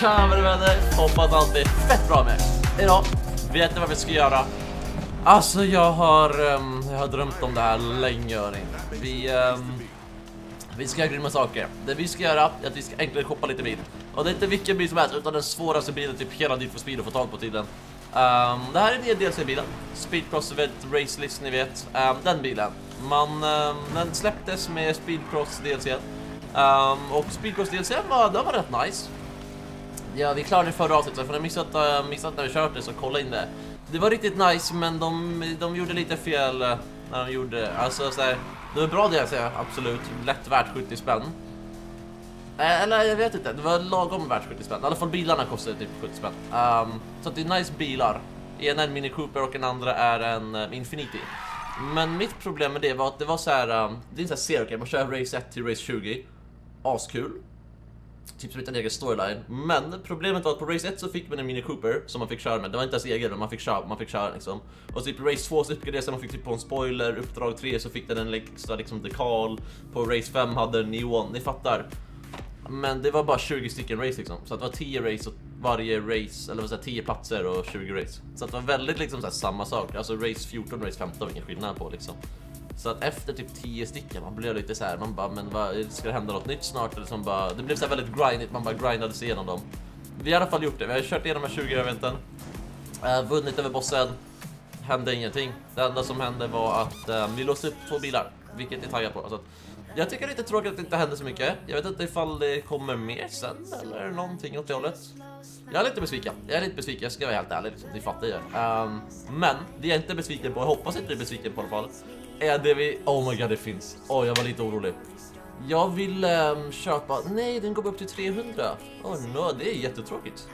Tja mina vänner, hoppas allt är fett bra med er. Idag vet ni vad vi ska göra? Alltså jag har, um, jag har drömt om det här länge hörni. Vi, um, vi ska göra grymma saker. Det vi ska göra är att vi ska enklare shoppa lite bil. Och det är inte vilken bil som helst utan den svåraste bilen typ hela Need for Speed att få tag på tiden. Um, ehm, det här är nya DLC-bilen. Speedcross vet, Racelist ni vet. Um, den bilen. Man, um, den släpptes med Speedcross DLC. Um, och Speedcross DLC var, den var rätt nice. Ja, vi klarade det förra avsnittet, så för ni missat, uh, missat när vi kört det så kolla in det. Det var riktigt nice, men de, de gjorde lite fel eh, när de gjorde, alltså såhär, det var bra det jag säger, absolut, lätt värt 70 spänn. Eh, eller jag vet inte, det var lagom värt 70 spänn, i alla fall bilarna kostade typ 70 spänn. Um, ehm, så det är nice bilar. En är en Mini Cooper och en andra är en uh, Infiniti. Men mitt problem med det var att det var så här, um, det är en sån här serie, man kör race 1 till race 20. Askul typ som en egen storyline. Men problemet var att på Race 1 så fick man en Mini Cooper som man fick köra med. Det var inte ens egen, men man fick köra, man fick köra liksom. Och typ på Race 2 så uppgraderades man fick typ på en spoiler. Uppdrag 3 så fick den en extra liksom dekal. På Race 5 hade den neon, ni fattar. Men det var bara 20 stycken race liksom. Så det var 10 race och varje race, eller vad säger 10 platser och 20 race. Så det var väldigt liksom så här, samma sak. Alltså race 14 och race 15 vilken ingen skillnad på liksom. Så att efter typ 10 stycken, man blev lite så här, man bara, men vad, ska det hända något nytt snart? Eller som bara, det blev så väldigt grindigt, man bara grindade sig igenom dem. Vi har i alla fall gjort det, vi har kört igenom de här 20 eventen. Uh, vunnit över bossen. Hände ingenting. Det enda som hände var att uh, vi låste upp två bilar, vilket är taggad på. Alltså, jag tycker det är lite tråkigt att det inte hände så mycket. Jag vet inte ifall det kommer mer sen eller någonting åt det hållet. Jag är lite besviken. Jag är lite besviken, jag ska vara helt ärlig. Liksom. Ni fattar ju. Um, men det jag inte är besviken på, jag hoppas inte är besviken på i alla fall, är det vi... Oh my god, det finns. Åh, oh, jag var lite orolig. Jag vill um, köpa... Nej, den går upp till 300. Åh oh, no, det är jättetråkigt.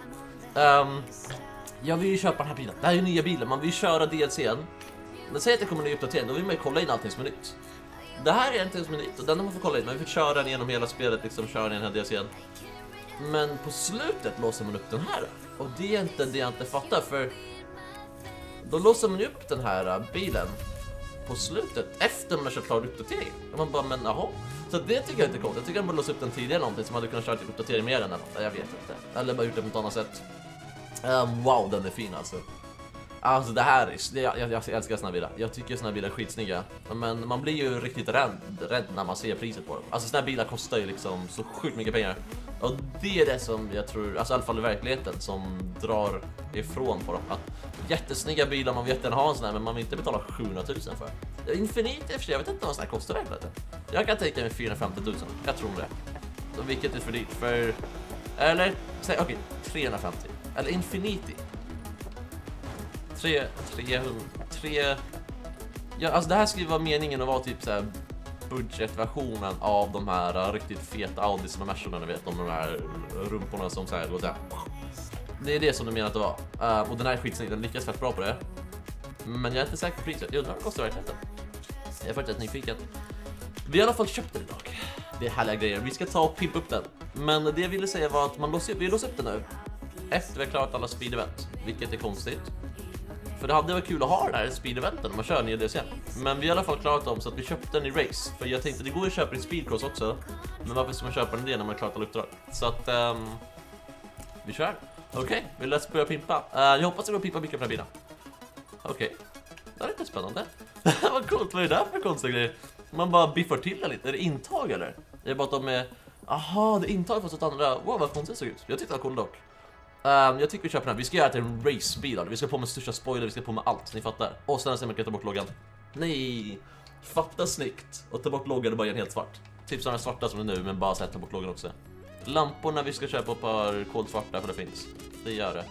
Um, jag vill ju köpa den här bilen. Det här är ju nya bilen, man vill köra DLCn. Men säg att det kommer en ny uppdatering, då vill man ju kolla in allting som är nytt. Det här är inte som är nytt och den har man får kolla in. Man får köra den genom hela spelet, liksom köra den här DLCn. Men på slutet låser man upp den här. Och det är inte det jag inte fattar, för då låser man ju upp den här eh, bilen på slutet efter man har kört klart uppdateringen. Man bara, men jaha. Så det tycker jag inte är coolt. Jag tycker man borde låsa upp den tidigare någonting som hade kunnat köra till uppdatering mer än eller något. Jag vet inte. Eller bara gjort det på ett annat sätt. Um, wow, den är fin alltså. Alltså det här, är, jag, jag, jag älskar såna bilar. Jag tycker såna bilar är skitsnygga. Men man blir ju riktigt rädd, rädd när man ser priset på dem. Alltså såna bilar kostar ju liksom så sjukt mycket pengar. Och det är det som jag tror, alltså i alla fall i verkligheten, som drar ifrån på dem. Att jättesnygga bilar, man vill jättegärna ha en sån här, men man vill inte betala 700 000 för. Infinite i och för sig, jag vet inte vad en sån här kostar verkligen. Jag kan tänka mig 450 000, jag tror det. Så vilket är för dyrt, för... Eller, säg okej, okay, 350. Eller Infinity. Tre, tre, tre... Ja, alltså det här skulle vara meningen att vara typ så här budgetversionen av de här äh, riktigt feta Audis och Mercerna, ni vet, de här rumporna som så här låter Det är det som du menar att det var. Uh, och den här är skitsnygg, den lyckas fett bra på det. Men jag är inte säker på priset. Jag undrar vad kostar verkligen. Jag är faktiskt nyfiken. Vi har i alla fall köpt den idag. Det är härliga grejer. Vi ska ta och pimpa upp den. Men det jag ville säga var att man låser, vi låser upp den nu. Efter vi har klarat alla speed event, vilket är konstigt. För det hade varit kul att ha det här speed-eventen man kör nya DCM. Men vi har i alla fall klarat dem så att vi köpte den i race. För jag tänkte det går ju att köpa i speedcross också. Men varför ska man köpa den det när man har klarat alla uppdrag? Så att um, vi kör. Okej, okay, vi let's börja pimpa. Uh, jag hoppas det går att pimpa mycket på den här bilen. Okej, okay. det är lite spännande. Vad coolt, vad är det där för konstiga grejer? Man bara biffar till det lite. Är det intag eller? Är det bara att de är... Aha, det är intag fast åt andra. Wow, vad konstigt det såg ut. Jag tyckte det var coolt dock. Um, jag tycker vi köper den här. Vi ska göra det till en racebil. Vi ska på med största spoiler, vi ska på med allt, ni fattar. Och sen ser man kan ta bort loggan. Nej! Fatta snyggt! Och ta bort loggan och bara göra helt svart. Typ sådana svarta som det är nu, men bara så här, ta bort loggan också. Lamporna vi ska köpa ett par kolsvarta, för det finns. Det gör det.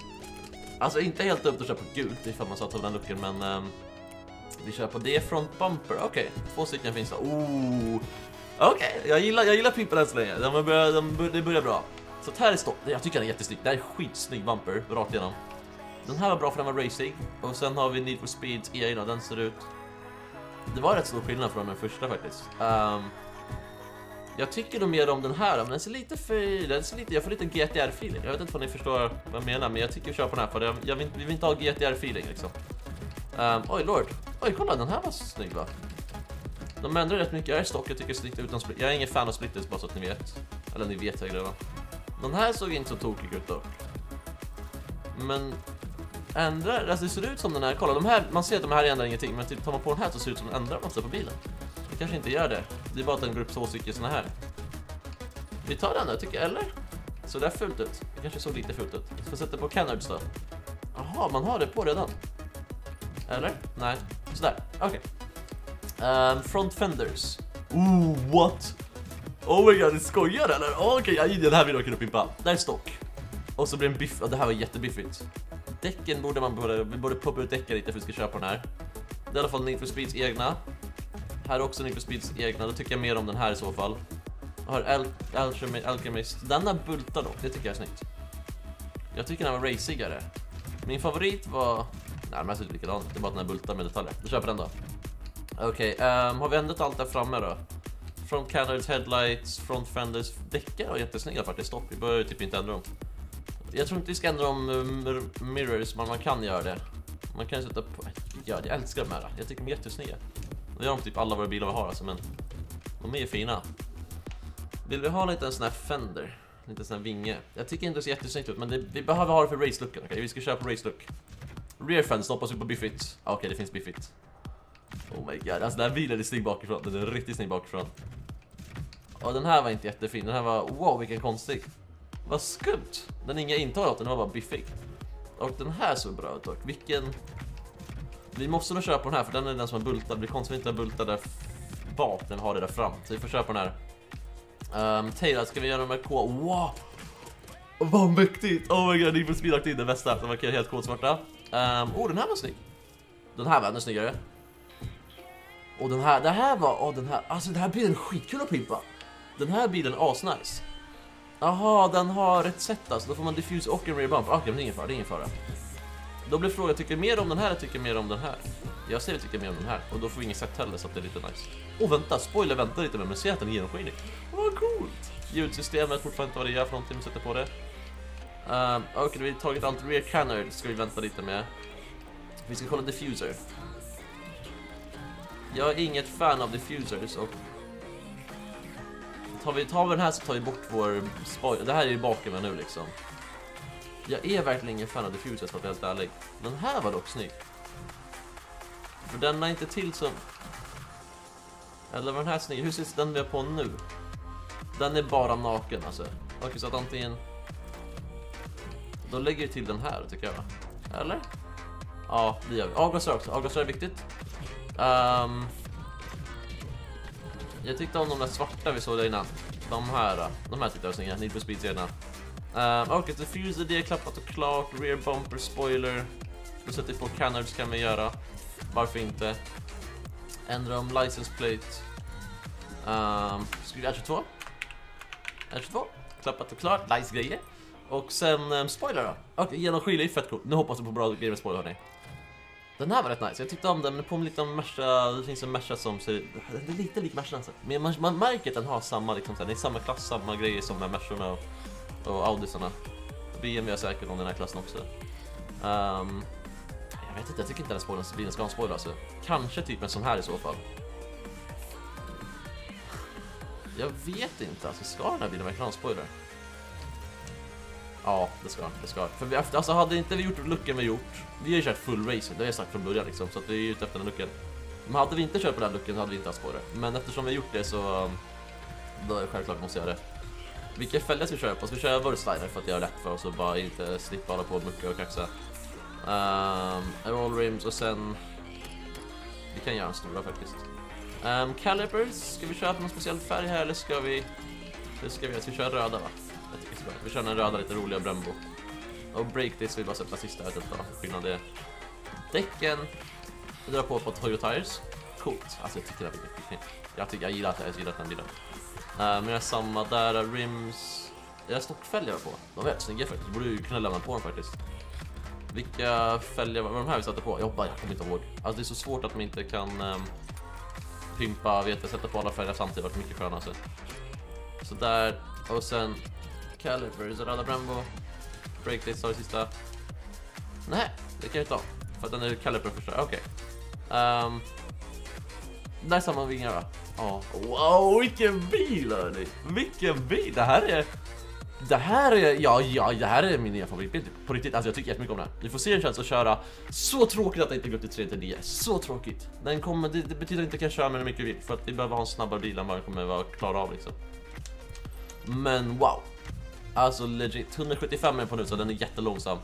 Alltså inte helt dumt att köpa gult ifall man satt av den looken, men... Um, vi kör på det front bumper. Okej, okay. två stycken finns det. Oh! Okej, okay. jag gillar, jag gillar pimpen än så länge. De börjar, de, det börjar bra. Så här är stopp. Jag tycker den är jättesnygg. Det här är skitsnygg bumper rakt igenom. Den här var bra för den var racing. Och sen har vi Need for Speeds egna, den ser ut... Det var rätt stor skillnad från den första faktiskt. Um, jag tycker nog mer om den här, men den ser lite för... Den ser lite, jag får lite GTR-feeling. Jag vet inte om ni förstår vad jag menar, men jag tycker vi kör på den här för jag, jag vill, vi vill inte ha GTR-feeling liksom. Um, oj, lord. Oj, kolla, den här var snygg va? De ändrar rätt mycket. Jag är stock, jag tycker det ser utan split. Jag är ingen fan av splitters bara så att ni vet. Eller ni vet jag redan. Den här såg inte så tokig ut då Men ändrar, alltså det ser ut som den här, kolla de här, man ser att de här ändrar ingenting men typ tar man på den här så ser det ut som den ändrar massa på bilen. Det kanske inte gör det. Det är bara att den går upp två stycken såna här. Vi tar den då tycker jag, eller? Så där fult ut. Det kanske såg lite fult ut. Ska sätta på Kennards då. Jaha, man har det på redan. Eller? Nej. Sådär, okej. Okay. Um, front fenders. Ooh, what? Oh my god, ni skojar eller? Oh, Okej, okay, den här vill jag kunna pimpa. Det är stock. Och så blir det en biff, oh, det här var jättebiffigt. Däcken borde man borde, vi borde poppa ut däcken lite för att vi ska köpa den här. Det är i alla fall Need for Speeds egna. Här är också Need for Speeds egna, då tycker jag mer om den här i så fall. Jag har Al Alchemy, Alchemist, denna bultar dock, det tycker jag är snyggt. Jag tycker den här var racigare. Min favorit var... Nej, men här ser ut det är bara att den här bultar med detaljer. Då köper den då. Okej, okay, um, har vi ändrat allt där framme då? Front canards, headlights, front fenders, däckar var jättesnygga faktiskt stopp. Vi behöver typ inte ändra dem. Jag tror inte vi ska ändra om eh, mirrors, men man kan göra det. Man kan sätta på... Ja, jag älskar de här. Jag tycker de är jättesnygga. Det gör de typ alla våra bilar vi har alltså, men de är ju fina. Vill vi ha en liten sån här fender? En liten sån här vinge? Jag tycker inte det ser jättesnyggt ut, men det, vi behöver ha det för race-looken. Okay? Vi ska köra på race-look. Rear fender hoppas vi på biffigt. Ah, Okej, okay, det finns biffigt. Oh my god, alltså den här bilen är snygg bakifrån. Den är riktigt snygg bakifrån. Ja den här var inte jättefin. Den här var, wow vilken konstig. Vad skumt. Den inga intag åt den, var bara biffig. Och den här såg bra ut dock. Vilken... Vi måste nog köpa den här för den är den som är bultad. Det blir konstigt om inte har bultad där bak när vi har det där fram. Så vi får köpa den här. Um, Taylor, ska vi göra med K? Wow! Vad mäktigt! Oh my god, ni får speedakt in den bästa. De verkar helt kolsvarta. Um, oh, den här var snygg. Den här var ännu snyggare. Och den här, det här var, åh oh, den här, alltså det här blir en skitkul att pimpa. Den här bilen är asnice. Jaha, den har ett set alltså, då får man diffuse och en rear bump. Okej, okay, men det är ingen fara, det är ingen fara. Då blir frågan, tycker mer om den här eller tycker mer om den här? Jag säger tycker mer om den här, och då får vi ingen set heller så att det är lite nice. Och vänta, spoiler vänta lite med, men se att den är genomskinlig. Vad coolt! Ljudsystemet, fortfarande inte vad det gör för någonting, vi sätter på det. Um, Okej, okay, vi har tagit allt rear canard, ska vi vänta lite med. Vi ska kolla diffuser. Jag är inget fan av diffusers och tar vi, tar vi den här så tar vi bort vår spoiler. Det här är ju bakgrunden nu liksom. Jag är verkligen ingen fan av diffusers för att vara helt ärlig. Den här var dock snygg. För den är inte till som... Eller var den här snygg? Hur ser den vi har på nu? Den är bara naken alltså. Okej, okay, så att antingen... Då lägger vi till den här tycker jag. Eller? Ja, det gör vi. Avgasrör också. Avgasrör är viktigt. Um, jag tyckte om de där svarta vi såg där innan. De här, eh, de här tyckte jag var snygga. Need for speed serierna. Um, Okej, diffuser, det är klappat och klart. Rear bumper, spoiler. Då sätter vi på canards kan vi göra. Varför inte? Ändra om license plate. Um, Skriv R22? R22. Klappat och klart. Nice grejer. Och sen um, spoiler då. Okej, okay, genomskinlig, fett cool. Nu hoppas vi på bra grejer med spoiler hörni. Den här var rätt nice, jag tyckte om den, men påminner lite om Merca, det finns en Merca som ser, den är lite lik Merca alltså. Men man, man märker att den har samma, liksom, det är samma klass, samma grejer som med Mercorna och, och Audisarna. BMW är säkert om den här klassen också. Um, jag vet inte, jag tycker inte den spoilern, bilen ska ha en spoiler alltså. Kanske typ en sån här i så fall. Jag vet inte, alltså ska den här bilen verkligen ha en spoiler? Ja, det ska det ska För vi, alltså hade inte vi gjort looken vi gjort, vi har ju kört full racer, det har jag sagt från början liksom, så att vi är ute efter den looken. Men hade vi inte kört på den looken hade vi inte haft spåret. Men eftersom vi har gjort det så, då är det självklart måste jag göra det. Vilka fälgar ska vi köra på? Ska vi köra Wursliner för att göra lätt för oss och bara inte slippa hålla på och mucka och kaxa? Ehm, um, roll rims och sen... Vi kan göra en stora faktiskt. Um, calipers, ska vi köra på någon speciell färg här eller ska vi... Det ska vi, ska vi köra röda va? Vi kör den röda lite roliga Brembo. Och break this, vi bara sätta sista här typ då. Skillnad är Däcken. Vi drar på på Toyo Tires. Coolt. Alltså jag tycker det är fint. Jag tycker jag gillar att jag gillar den bilen. Uh, eh, men jag har samma där, eh, rims. Jag har stockfälgar på. De är rätt snygga faktiskt. Borde ju kunna lämna på dem faktiskt. Vilka fälgar var de här vi satte på? Jag bara, jag kommer inte ihåg. Alltså det är så svårt att man inte kan um, pimpa, vet jag, sätta på alla fälgar samtidigt. Det varit mycket skönare. Så där. Och sen Calipers, röda Brembo. Breakdates har det sista. Nej, det kan jag inte ha. För att den är Caliper första. Okej. Ehm, okay. Um, där samma vingar va? Ja. Oh. Wow, vilken bil hörni! Vilken bil! Det här är... det här är, ja, ja, det här är min nya favoritbil typ på riktigt. Alltså jag tycker jättemycket om den här. Vi får se en chans att köra. Så tråkigt att det inte går till 339. Så tråkigt. Den kommer, det, det betyder inte att jag kan köra med hur mycket vi vill. För att vi behöver ha en snabbare bil än vad den kommer vara klar av liksom. Men wow. Alltså legit, 175 är på nu så den är jättelångsam.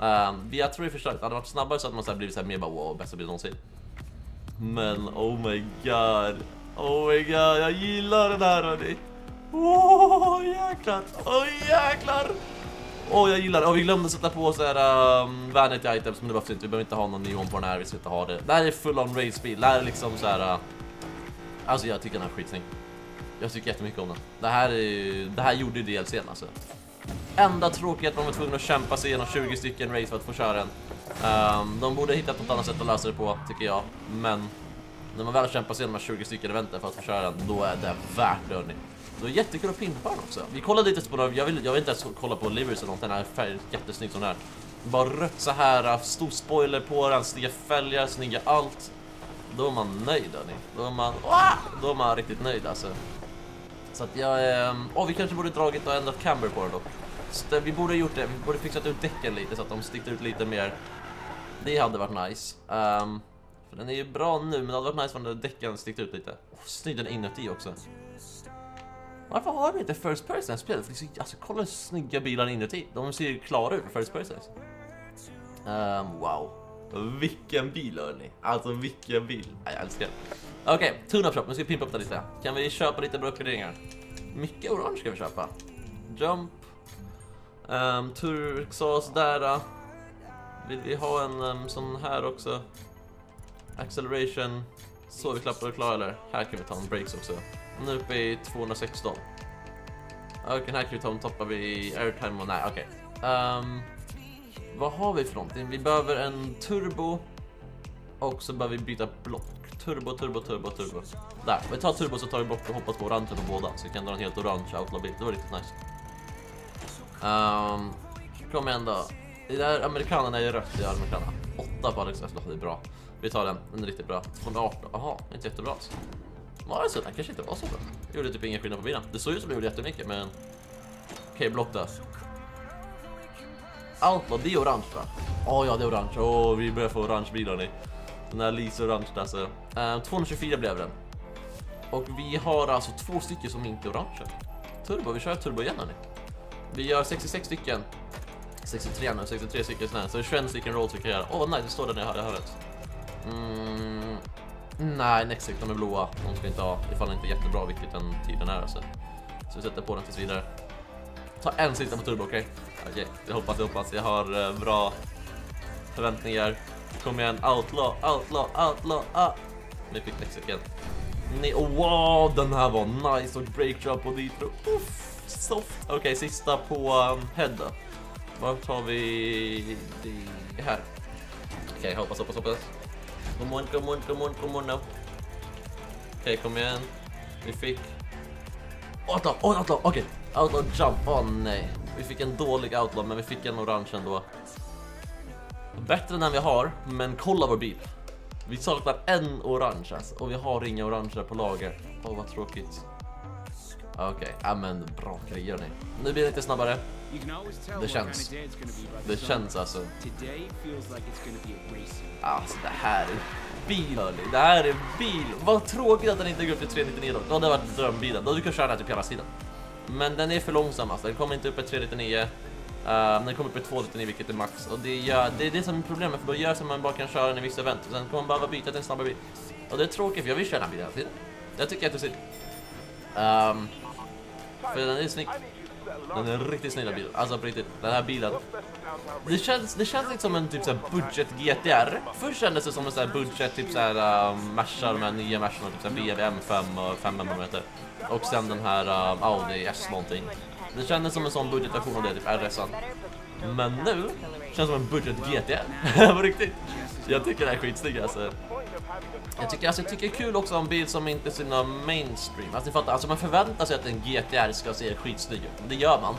Ehm, vi jag tror i hade det hade varit snabbare så att man så blivit så här mer bara wow, bästa bil någonsin. Men oh my god. Oh my god, jag gillar den här hörni. Åh oh, jäklar, åh oh, jäklar. Åh oh, jag gillar det, och vi glömde sätta på så här um, vanity items men det behövs inte, vi behöver inte ha någon neon på den här, vi ska inte ha det. Det här är full on race speed, det här är liksom så här. Uh, alltså jag tycker den är skitsnygg. Jag tycker jättemycket om den. Det här, är, det här gjorde ju DLCn alltså. Enda tråkigt att man var tvungen att kämpa sig igenom 20 stycken race för att få köra den. Um, ehm, de borde hittat något annat sätt att lösa det på, tycker jag. Men när man väl kämpar sig igenom de här 20 stycken eventen för att få köra den, då är det värt det hörni. Det var jättekul att pimpa den också. Vi kollade lite på den, jag vill, jag vill inte ens kolla på livers eller något, den här färgen jättesnygg som den här. Bara rött så här, stor spoiler på den, snygga fälgar, snygga allt. Då är man nöjd hörni. Då är man, då är man riktigt nöjd alltså. Så att jag, ehm, åh oh, vi kanske borde dragit och ändrat camber på den dock Så eh, vi borde gjort det, vi borde fixat ut däcken lite så att de sticker ut lite mer. Det hade varit nice. Um, för den är ju bra nu, men det hade varit nice om däcken stickte ut lite. Oh, snygg den inuti också. Varför har vi inte First person spel? spelet? För alltså, kolla hur snygga bilarna inuti. De ser ju klara ut för First Person. Um, wow. Vilken bil hörni. Alltså vilken bil. jag älskar den. Okej, okay, tune-up shop. Nu ska vi pimpa upp det lite. Kan vi köpa lite bra uppgraderingar? Mycket orange ska vi köpa. Jump. Ehm, um, Turksas där. Äh. Vill vi ha en um, sån här också? Acceleration. Så vi klappar och klarar eller? Här kan vi ta en brakes också. Nu är uppe i 216. Okej, okay, här kan vi ta en toppar vi airtime och nej, okej. Okay. Um, vad har vi för någonting? Vi behöver en turbo och så behöver vi byta block. Turbo, turbo, turbo, turbo. Där, vi tar turbo så tar vi block och hoppas på orange på båda så vi kan dra en helt orange outlaw-bit, Det var riktigt nice. Um, kom igen då. Det amerikanen är ju rött i amerikanerna. 8 på Alex det är bra. Vi tar den, den är riktigt bra. 218, aha, inte jättebra alltså. Var det så? Den kanske inte var så bra. Gjorde typ ingen skillnad på bilen. Det såg ut som det gjorde jättemycket, men... Okej, okay, block där. Outlaw, det är orange va? Åh oh, ja, det är orange. Åh, oh, vi börjar få orange bilar nu. Den här Lisa orange alltså. Eh, uh, 224 blev den. Och vi har alltså två stycken som inte är orange. Turbo, vi kör turbo igen hörni. Vi gör 66 stycken. 63 nu, 63 stycken sådär. Så 21 stycken rolls vi kan göra. Åh oh, nej, det står där nere, det hörde. Mm, nej, Nextec, de är blåa. De ska inte ha, ifall det inte är jättebra vilket den tiden är alltså. Så vi sätter på den tills vidare. Ta en sista på turbo, okej? Okay? Okej, okay, jag hoppas, jag hoppas. Jag har uh, bra förväntningar. Kom igen, outlaw, outlaw, outlaw, ah! Nu fick Nextec igen. Nej, oh, wow, den här var nice och breakdrop och nitro. Uff soft. Okej, okay, sista på um, head. Var tar vi det här? Okej, okay, hoppas, hoppas, hoppas. Come on, come on, come on, come on now. Okej, okay, kom igen. Vi fick... Åtta! oh, outlaw, okej. Outlaw jump, åh oh, nej. Vi fick en dålig outlaw, men vi fick en orange ändå. Bättre än den vi har, men kolla vår bil. Vi saknar en orange alltså, och vi har inga orange på lager. Åh, oh, vad tråkigt. Okej, okay. ja men bra grejer ni. Nu blir det lite snabbare. Det känns. Det känns alltså. Alltså det här är bil hörni. Det här är bil. Vad tråkigt att den inte går upp till 399 då. Då hade det varit drömbilen. Då hade du kunnat köra den här typ hela tiden. Men den är för långsam alltså. Den kommer inte upp i 399. Uh, eh, den kommer upp i 299 vilket är max. Och det, gör, det är det som är problemet. För då gör så att man bara kan köra den i vissa event. Och sen kommer man behöva byta till en snabbare bil. Och det är tråkigt för jag vill köra den här bilen hela tiden. Jag tycker att det är synd. Um, för den är snygg. Den är en riktigt snygg bil. Alltså på riktigt, den här bilen. Det känns, det känns lite som en typ såhär budget GTR. Först kändes det som en såhär budget typ såhär um, Merca, de här nya Mercarna, typ såhär BMW M5 och 500 meter. Och sen den här um, Audi S någonting. Det kändes som en sån budgetversion av det, typ RS. Men nu känns det som en budget GTR. på riktigt. Jag tycker det är skitsnygg alltså. Jag tycker, alltså, jag tycker det är kul också om bil som inte är så mainstream. Alltså, fattar, alltså man förväntar sig att en GTR ska se skitsnygg ut. Det gör man.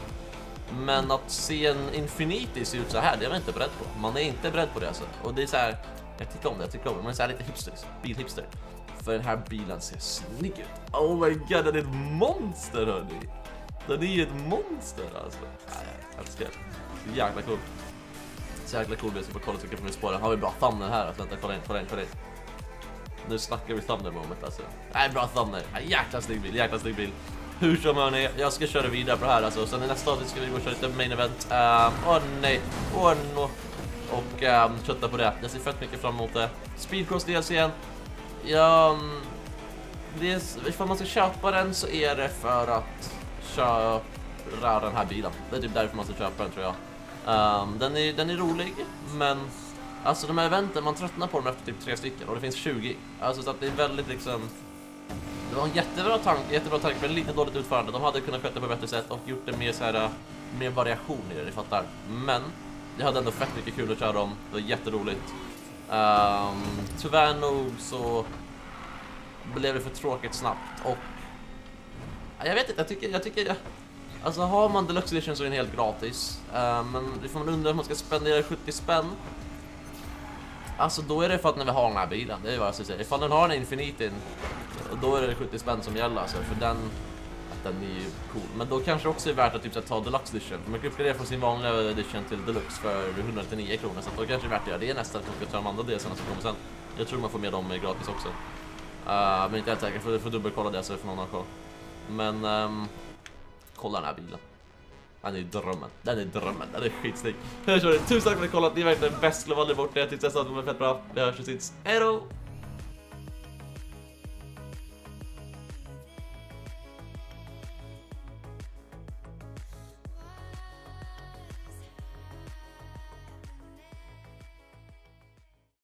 Men att se en Infiniti se ut så här, det är man inte beredd på. Man är inte beredd på det alltså. Och det är så här, jag tycker om det, jag tycker om det. Man är så här lite hipster, bilhipster. För den här bilen ser snygg ut. Oh my god, den är ett monster hörni. Den är ju ett monster alltså. Nej, jag älskar det. Så jäkla cool. Så jäkla cool bil, så får kolla så mycket på min spåren. Har vi bra thumbnail här? Alltså, vänta, kolla in, kolla in, kolla in. Nu snackar vi thumbnail moment alltså. Nej, bra thumbnail. Nej, jäkla snygg bil, jäkla snygg bil. Hur som hörni, jag ska köra vidare på det här alltså. Sen i nästa avsnitt ska vi gå och köra lite main event. Ehm, åh uh, oh, nej, åh oh, no. Och ehm, um, kötta på det. Jag ser fett mycket fram emot det. Speedcross DLC igen. Ja, um, det är, ifall man ska köpa den så är det för att köra den här bilen. Det är typ därför man ska köpa den tror jag. Um, den, är, den är rolig, men alltså de här eventen, man tröttnar på dem efter typ tre stycken och det finns 20. Alltså så att det är väldigt liksom det var en jättebra tanke, jättebra tanke men lite dåligt utförande. De hade kunnat sköta det på ett bättre sätt och gjort det mer så här eh, mer variation i det, ni fattar. Men jag hade ändå fett mycket kul att köra dem. Det var jätteroligt. Um, tyvärr nog så blev det för tråkigt snabbt och jag vet inte, jag tycker, jag tycker Alltså har man Deluxe Edition så är den helt gratis uh, Men det får man undra om man ska spendera 70 spänn Alltså då är det för att när vi har den här bilen, det är vad jag ska säga Ifall den har en Infinitin Då är det 70 spänn som gäller alltså, för den den är ju cool. Men då kanske också är värt att typ, ta Deluxe Edition. Man kan uppgradera från sin vanliga edition till Deluxe för 199 kronor. Så då kanske det är värt att göra det nästan. Att man ska ta de andra DLCerna som kommer sen. Jag tror man får med dem eh, gratis också. Uh, men inte helt säker, för du får dubbelkolla det så får någon ha koll. Men um, kolla den här bilen. Den är drömmen. Den är drömmen. Den är skitsnygg. Tusen tack för att ni kollat. Ni är verkligen bäst. Glöm aldrig bort det. Tills dess att det var fett bra. Vi hörs och syns. Hejdå!